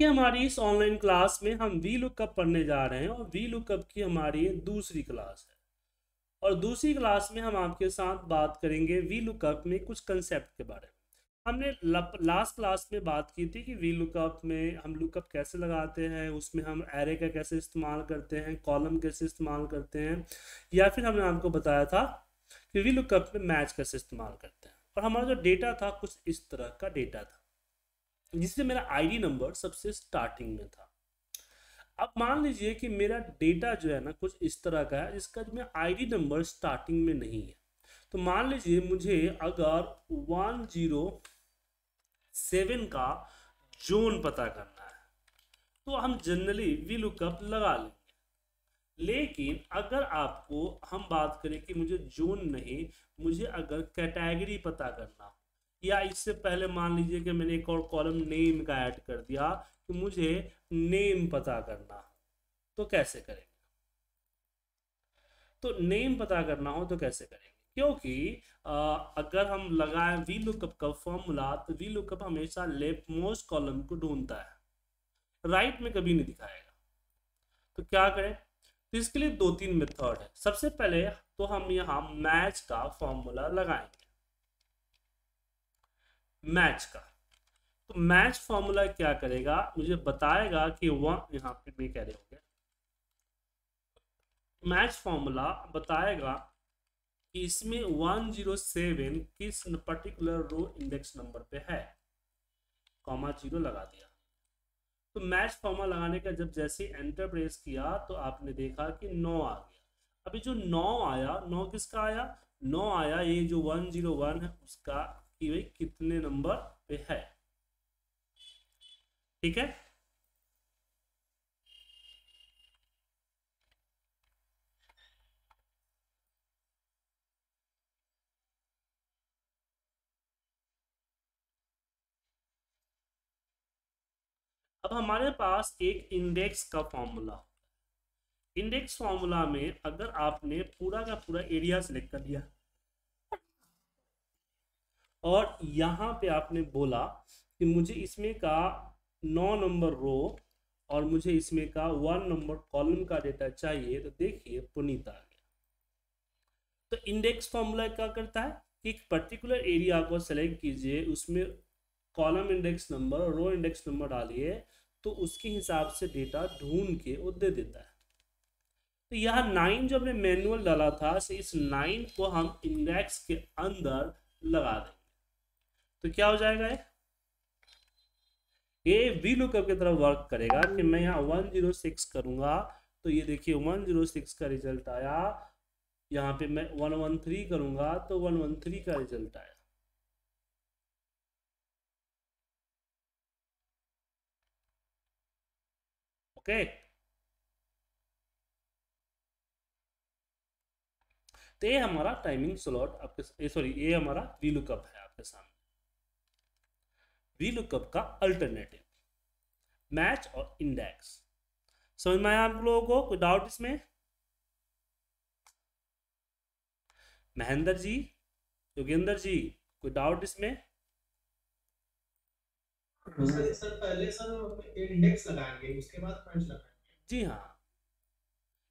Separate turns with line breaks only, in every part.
कि हमारी इस ऑनलाइन क्लास में हम वी लुकअप पढ़ने जा रहे हैं और वी लुकअप की हमारी दूसरी क्लास है। और दूसरी क्लास में हम आपके साथ बात करेंगे वी लुकअप में कुछ कंसेप्ट के बारे में। हमने लास्ट क्लास में बात की थी कि वी लुकअप में हम लुकअप कैसे लगाते हैं, उसमें हम एरे का कैसे इस्तेमाल करते हैं कॉलम कैसे इस्तेमाल करते हैं, या फिर हमने आपको बताया था कि वी लुकअप में मैच कैसे इस्तेमाल करते हैं। और हमारा जो डेटा था कुछ इस तरह का डेटा था। जिससे मेरा आईडी नंबर सबसे स्टार्टिंग में था। अब मान लीजिए कि मेरा डेटा जो है ना कुछ इस तरह का है, जिसका जो मेरा आईडी नंबर स्टार्टिंग में नहीं है। तो मान लीजिए मुझे अगर वन ज़ीरो सेवन का जोन पता करना है तो हम जनरली वी लुकअप लगा लेंगे। लेकिन अगर आपको हम बात करें कि मुझे जोन नहीं, मुझे अगर कैटेगरी पता करना या इससे पहले मान लीजिए कि मैंने एक और कॉलम नेम का ऐड कर दिया कि मुझे नेम पता करना। तो कैसे करेंगे? तो नेम पता करना हो तो कैसे करेंगे? क्योंकि आ, अगर हम लगाए वी लुकअप का फॉर्मूला तो वी लुकअप हमेशा लेफ़्ट मोस्ट कॉलम को ढूंढता है। राइट में कभी नहीं दिखाएगा। तो क्या करें? तो इसके लिए दो तीन मेथड है। सबसे पहले तो हम यहाँ मैच का फॉर्मूला लगाएँगे। मैच का। तो मैच फॉर्मूला क्या करेगा? मुझे बताएगा कि वन यहाँ पे मैं कह रहे होंगे मैच फॉर्मूला बताएगा कि इसमें 107 किस पर्टिकुलर रो इंडेक्स नंबर पे है? कॉमा ज़ीरो लगा दिया। तो मैच फॉर्मूला लगाने का जब जैसे एंटर प्रेस किया तो आपने देखा कि नौ आ गया। अभी जो नौ आया, नौ किसका आया? नौ आया, ये जो 101 है, उसका कि भाई कितने नंबर पे है। ठीक है? अब हमारे पास एक इंडेक्स का फॉर्मूला इंडेक्स फॉर्मूला में अगर आपने पूरा का पूरा एरिया सेलेक्ट कर लिया और यहाँ पे आपने बोला कि मुझे इसमें का नौ नंबर रो और मुझे इसमें का वन नंबर कॉलम का डेटा चाहिए तो देखिए पुनीत आ गया। तो इंडेक्स फॉर्मूला क्या करता है? कि एक पर्टिकुलर एरिया को सेलेक्ट कीजिए, उसमें column index number row index number डालिए तो उसके हिसाब से डेटा ढूंढ के वो दे देता है। तो यहाँ नाइन जो हमने मैनुअल डाला था, इस नाइन को हम इंडेक्स के अंदर लगा देंगे। तो क्या हो जाएगा ये? वी लुकअप की तरफ़ वर्क करेगा कि मैं यहाँ वन ज़ीरो सिक्स करूँगा। तो ये देखिए वन ज़ीरो सिक्स का रिज़ल्ट आया। यहाँ पे मैं वन वन थ्री करूँगा तो वन वन थ्री का रिज़ल्ट आया। ओके? तो ये हमारा टाइमिंग स्लॉट आपके सॉरी ये हमारा वी लुकअप है आपके सामने। वी लुकअप का अल्टरनेटिव मैच और इंडेक्स समझ में आया आप लोगों को? कोई डाउट इसमें? महेंद्र जी योगेंद्र जी कोई डाउट इसमें?
सर पहले सर इंडेक्स लगाएँगे उसके बाद लगाएँगे।
जी हाँ।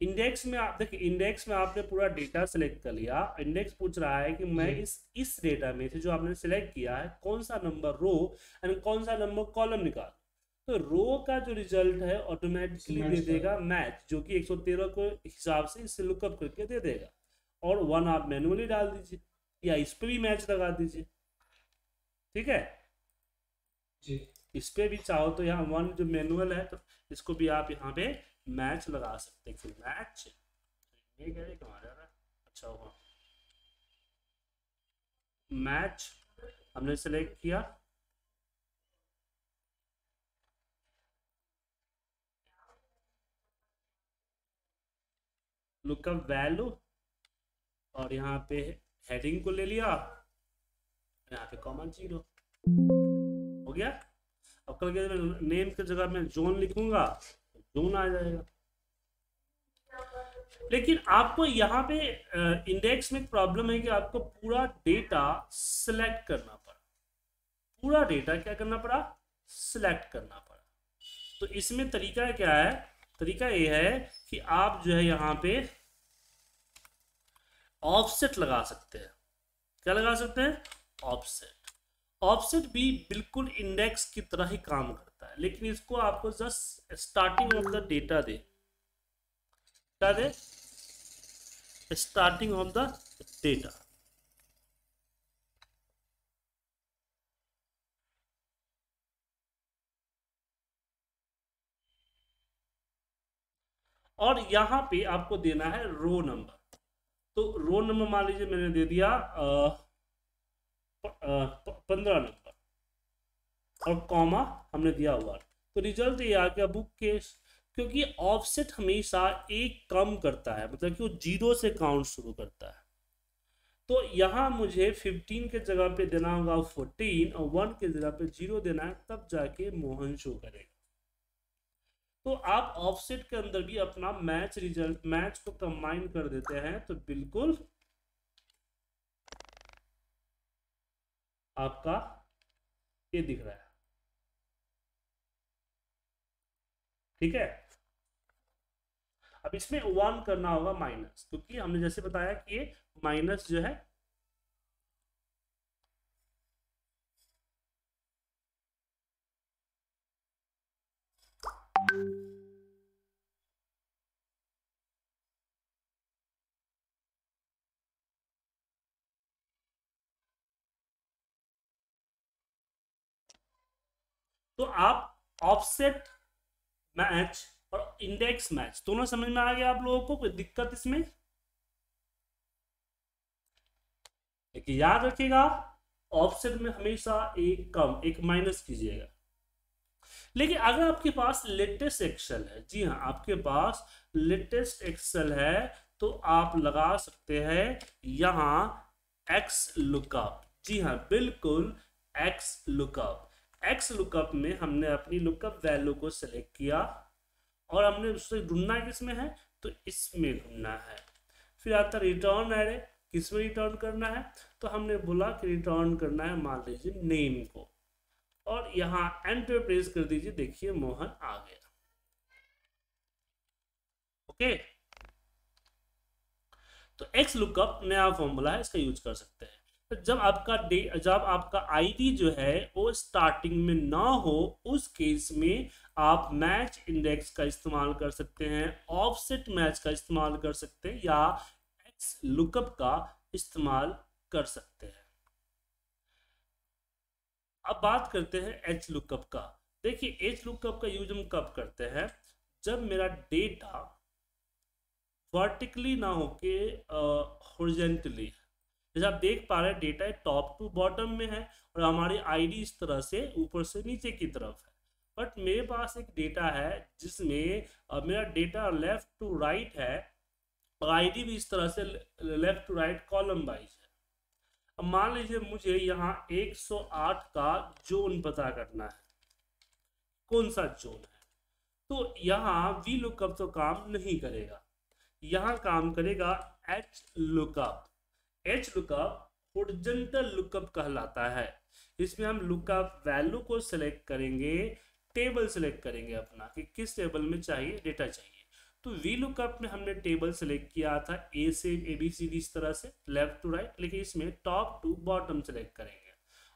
इंडेक्स में आप देखिए इंडेक्स में आपने पूरा डेटा सेलेक्ट कर लिया। इंडेक्स पूछ रहा है कि मैं इस इस डेटा में से जो आपने सेलेक्ट किया है कौन सा नंबर रो एंड कौन सा नंबर कॉलम निकाल? तो रो का जो रिज़ल्ट है ऑटोमेटिकली दे देगा मैच जो कि 113 को हिसाब से इससे लुकअप करके दे देगा। और वन आप मैनुअली डाल दीजिए या इस पे भी मैच लगा दीजिए। ठीक है?
जी।
इस पर भी चाहो तो यहाँ वन जो मैनुअल है तो इसको भी आप यहाँ पे मैच लगा सकते फिर मैच? ये कह रहे कहाँ जा रहा है अच्छा हुआ। मैच हमने सेलेक्ट किया। लुकअप वैल्यू और यहाँ पे हेडिंग को ले लिया। यहाँ पे कॉमन ज़ीरो हो गया? अब कल के नेम की जगह मैं जोन लिखूँगा। जोन आ जाएगा। लेकिन आपको यहाँ पे इंडेक्स में प्रॉब्लम है कि आपको पूरा डेटा सिलेक्ट करना पड़ा। पूरा डेटा क्या करना पड़ा? सिलेक्ट करना पड़ा। तो इसमें तरीका क्या है? तरीका ये है कि आप जो है यहाँ पे ऑफसेट लगा सकते हैं। क्या लगा सकते हैं? ऑफसेट ऑफसेट भी बिल्कुल इंडेक्स की तरह ही काम करता लेकिन इसको आपको just starting of the data दे। क्या दे? स्टार्टिंग ऑफ़ द डेटा और यहाँ पे आपको देना है रो नंबर तो रो नंबर मान लीजिए मैंने दे दिया पंद्रह नंबर और कॉमा हमने दिया हुआ तो रिज़ल्ट ये आ गया बुक केस क्योंकि ऑफसेट हमेशा एक कम करता है मतलब कि वो ज़ीरो से काउंट शुरू करता है। तो यहाँ मुझे 15 के जगह पे देना होगा 14 और 1 के जगह पे ज़ीरो देना है, तब जाके मोहन शो करेगा। तो आप ऑफसेट के अंदर भी अपना मैच रिज़ल्ट मैच को कंबाइन कर देते हैं तो बिल्कुल आपका ये दिख रहा है। ठीक है? अब इसमें वन करना होगा माइनस क्योंकि हमने जैसे बताया कि ये माइनस जो है तो आप ऑफसेट मैच और इंडेक्स मैच दोनों समझ में आ गया आप लोगों को? कोई दिक्कत इसमें? देखिए, याद रखिएगा ऑप्शन में हमेशा एक कम, एक माइनस कीजिएगा। लेकिन अगर आपके पास लेटेस्ट एक्सेल है, जी हाँ आपके पास लेटेस्ट एक्सेल है तो आप लगा सकते हैं यहाँ एक्स लुकअप जी हाँ बिल्कुल एक्स लुकअप एक्स लुकअप में हमने अपनी लुकअप वैल्यू को सेलेक्ट किया और हमने उससे ढूंढना किसमें है? तो इसमें ढूंढना है। फिर आता रिटर्न एरे किसमें रिटर्न करना है? तो हमने बोला कि रिटर्न करना है, मान लीजिए नेम को। और यहाँ एंटर प्रेस कर दीजिए, देखिए मोहन आ गया। ओके? तो एक्स लुकअप नया फॉर्मूला है, इसका यूज़ कर सकते हैं। जब आपका डे, जब आपका आईडी जो है वो स्टार्टिंग में ना हो, उस केस में आप मैच इंडेक्स का इस्तेमाल कर सकते हैं ऑफसेट मैच का इस्तेमाल कर सकते हैं, या एक्स लुकअप का इस्तेमाल कर सकते हैं। अब बात करते हैं एच लुकअप का। देखिए एच लुकअप का यूज़ हम कब करते हैं? जब मेरा डेटा वर्टिकली ना होके हॉरिजेंटली जैसे आप देख पा रहे हैं डेटा टॉप टू बॉटम में है और हमारी आईडी इस तरह से ऊपर से नीचे की तरफ़ है। बट मेरे पास एक डेटा है जिसमें मेरा डेटा लेफ़्ट टू राइट है और आईडी भी इस तरह से left to right column wise है। अब मान लीजिए मुझे यहाँ 108 का जोन पता करना है। कौन सा जोन है? तो यहाँ वी लुकअप तो काम नहीं करेगा। यहाँ काम करेगा H lookup H lookup horizontal lookup कहलाता है। इसमें हम लुकअप वैल्यू को सिलेक्ट करेंगे टेबल सिलेक्ट करेंगे अपना कि किस टेबल में चाहिए डेटा चाहिए। तो वी लुकअप में हमने टेबल सेलेक्ट किया था ए से ए बी सी डी इस तरह से लेफ़्ट टू राइट लेकिन इसमें टॉप टू बॉटम सेलेक्ट करेंगे।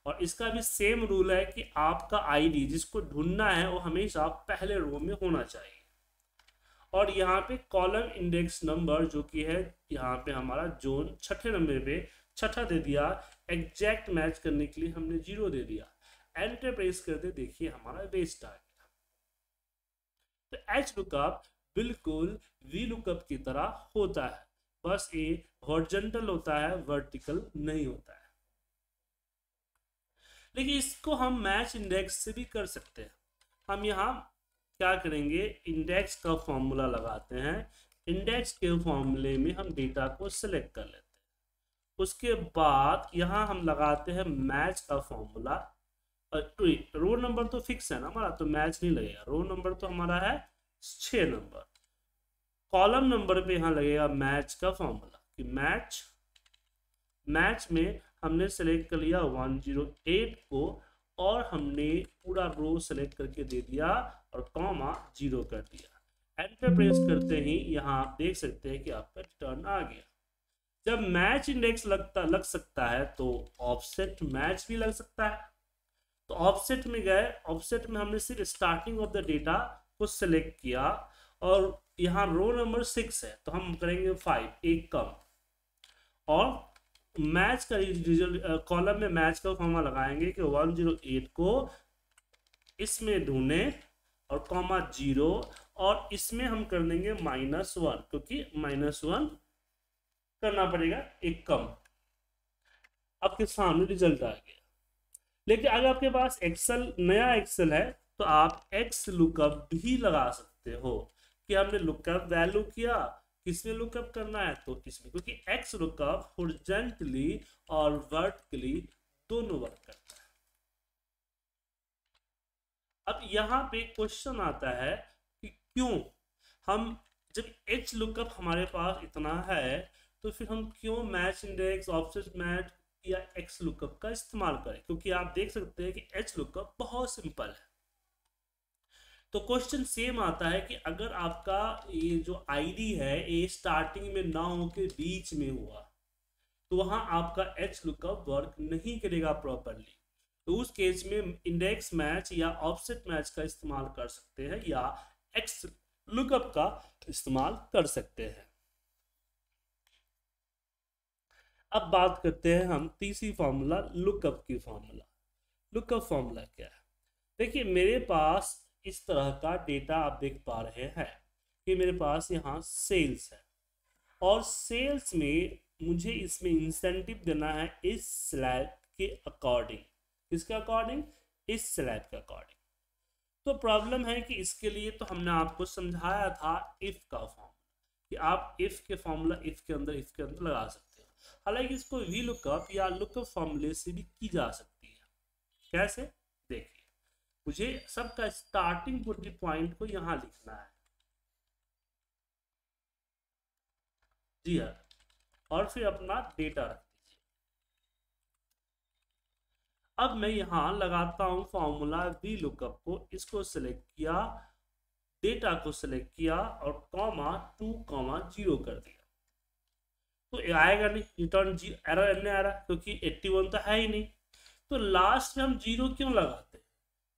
और इसका भी सेम रूल है कि आपका आईडी जिसको ढूंढना है, वो हमेशा पहले रो में होना चाहिए। और यहाँ पे कॉलम इंडेक्स नंबर जो कि है, यहाँ पे हमारा जोन छठे नंबर पे छठा दे दिया। एग्जैक्ट मैच करने के लिए हमने ज़ीरो दे दिया। एंटर प्रेस करते देखिए हमारा वेस्ट गया। तो एच लुकअप बिल्कुल वी लुकअप की तरह होता है। बस ये हॉर्जेंटल होता है वर्टिकल नहीं होता है। लेकिन इसको हम मैच इंडेक्स से भी कर सकते हैं। हम यहाँ क्या करेंगे? इंडेक्स का फॉर्मूला लगाते हैं। इंडेक्स के फॉर्मूले में हम डेटा को सिलेक्ट कर लेते हैं। उसके बाद यहाँ हम लगाते हैं मैच का फॉर्मूला रो नंबर तो फिक्स है ना हमारा तो मैच नहीं लगेगा। रो नंबर तो हमारा है छ नंबर कॉलम नंबर पे यहाँ लगेगा मैच का फॉर्मूला कि मैच मैच में हमने सेलेक्ट कर लिया 108 को और हमने पूरा रो सेलेक्ट करके दे दिया और कॉमा ज़ीरो कर दिया। एंटर प्रेस करते ही यहाँ आप देख सकते हैं कि आपका रिटर्न आ गया। जब मैच इंडेक्स लगता, लग सकता है तो ऑफसेट मैच भी लग सकता है। तो ऑफसेट में गए ऑफसेट में हमने सिर्फ़ स्टार्टिंग ऑफ़ द डेटा को सिलेक्ट किया और यहाँ रो नंबर सिक्स है तो हम करेंगे फाइव एक कम। और मैच का रिज़ल्ट कॉलम में मैच का फॉर्मा लगाएँगे कि वन ज़ीरो एट को इसमें ढूंढे। और कॉमा ज़ीरो और इसमें हम कर देंगे माइनस वन क्योंकि माइनस वन करना पड़ेगा एक कम। आपके सामने रिज़ल्ट आ गया। लेकिन अगर आपके पास एक्सेल नया एक्सेल है तो आप एक्स लुकअप भी लगा सकते हो कि हमने लुकअप वैल्यू किया किसमें लुकअप करना है तो इसमें, क्योंकि एक्स लुकअप होरिजेंटली और वर्टिकली दोनों वर्क करता है। अब यहाँ पे क्वेश्चन आता है कि क्यों? हम जब एच लुकअप हमारे पास इतना है तो फिर हम क्यों मैच इंडेक्स ऑफसेट मैच या एक्स लुकअप का इस्तेमाल करें? क्योंकि आप देख सकते हैं कि एच लुकअप बहुत सिंपल है। तो क्वेश्चन सेम आता है कि अगर आपका ये जो आईडी है ये स्टार्टिंग में ना हो के बीच में हुआ तो वहाँ आपका एच लुकअप वर्क नहीं करेगा प्रॉपरली तो उस केस में इंडेक्स मैच या ऑफसेट मैच का इस्तेमाल कर सकते हैं या एक्स लुकअप का इस्तेमाल कर सकते हैं। अब बात करते हैं हम तीसरी फॉर्मूला लुकअप की फॉर्मूला लुकअप फॉर्मूला क्या है? देखिए, मेरे पास इस तरह का डेटा आप देख पा रहे हैं कि मेरे पास यहाँ सेल्स है और सेल्स में मुझे इसमें इंसेंटिव देना है इस स्लैब किसके अकॉर्डिंग इस स्लैब के अकॉर्डिंग तो प्रॉब्लम है कि इसके लिए तो हमने आपको समझाया था इफ़ का फॉर्मूला कि आप इफ़ के फॉर्मूला इफ़ के अंदर इफ़ के अंदर लगा सकते हो। हालाँकि इसको वी लुकअप या लुकअप फॉर्मूले से भी की जा सकती है। कैसे? देखिए, मुझे सबका स्टार्टिंग पॉइंट को यहाँ लिखना है। जी हाँ और फिर अपना डेटा रख दीजिए अब मैं यहाँ लगाता हूँ फॉर्मूला वी लुकअप को, इसको सिलेक्ट किया डेटा को सिलेक्ट किया और कॉमा टू कॉमा ज़ीरो कर दिया। तो आएगा नहीं रिटर्न जी एरर नहीं आ रहा, क्योंकि 81 तो है ही नहीं। तो लास्ट में हम ज़ीरो क्यों लगाते हैं?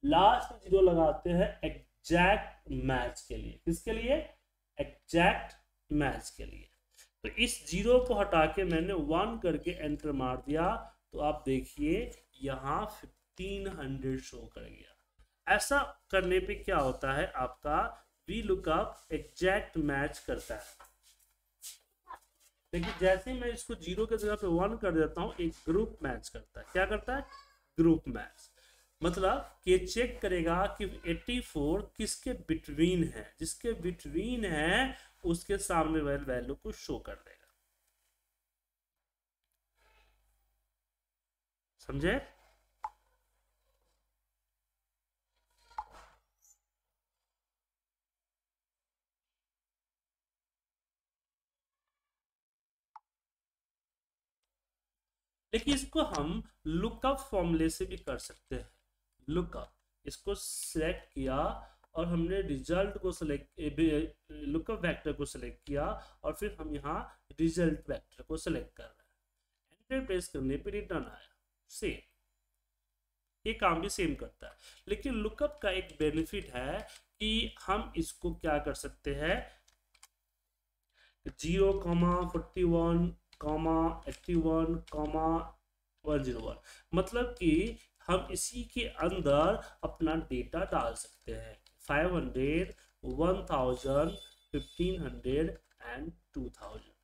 लास्ट में ज़ीरो लगाते हैं एग्जैक्ट मैच के लिए। किसके लिए? एग्जैक्ट मैच के लिए। तो इस ज़ीरो को हटा के मैंने वन करके एंटर मार दिया। तो आप देखिए यहाँ फिफ्टीन हंड्रेड शो कर गया। ऐसा करने पे क्या होता है? आपका वी लुकअप एग्जैक्ट मैच करता है। देखिए, जैसे मैं इसको ज़ीरो के जगह पे वन कर देता हूँ, एक ग्रुप मैच करता है। क्या करता है? ग्रुप मैच मतलब कि चेक करेगा कि 84 किसके बिटवीन है। जिसके बिटवीन है, उसके सामने वाले वैल्यू को शो कर देगा समझे? लेकिन इसको हम लुकअप फॉर्मूले से भी कर सकते हैं। लुकअप इसको सिलेक्ट किया और हमने रिज़ल्ट को सिलेक्ट लुकअप वेक्टर को सिलेक्ट किया और फिर हम यहाँ रिज़ल्ट वेक्टर को सिलेक्ट कर रहे हैं। एंटर प्रेस करने पे रिटर्न आया। सेम ये काम भी सेम करता है। लेकिन लुकअप का एक बेनिफिट है कि हम इसको क्या कर सकते हैं? Zero comma forty one comma eighty one comma one zero one मतलब कि हम इसी के अंदर अपना डेटा डाल सकते हैं। Five hundred one thousand fifteen hundred and two thousand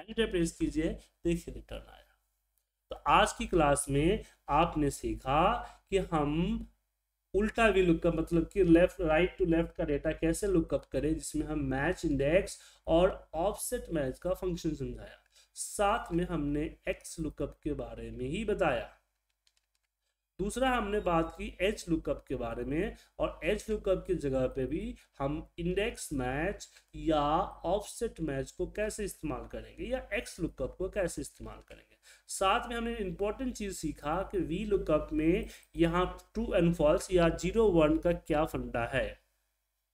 enter press कीजिए? देखिए रिटर्न आया। तो आज की क्लास में आपने सीखा कि हम उल्टा भी लुकअप मतलब कि लेफ़्ट राइट टू लेफ़्ट का डेटा कैसे लुकअप करें, जिसमें हम मैच इंडेक्स और ऑफसेट मैच का फ़ंक्शन समझाया। साथ में हमने एक्स लुकअप के बारे में ही बताया। दूसरा हमने बात की एच लुकअप के बारे में और एच लुकअप की जगह पे भी हम इंडेक्स मैच या ऑफसेट मैच को कैसे इस्तेमाल करेंगे या एक्स लुकअप को कैसे इस्तेमाल करेंगे। साथ में हमने इंपॉर्टेंट चीज़ सीखा कि वी लुकअप में यहाँ ट्रू एंड फॉल्स या ज़ीरो वन का क्या फंडा है,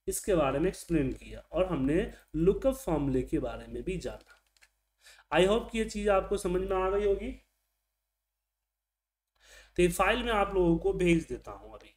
इसके बारे में एक्सप्लेन किया और हमने लुकअप फॉर्मूले के बारे में भी जाना। आई होप कि ये चीज़ आपको समझ में आ गई होगी। तो फ़ाइल में आप लोगों को भेज देता हूँ अभी।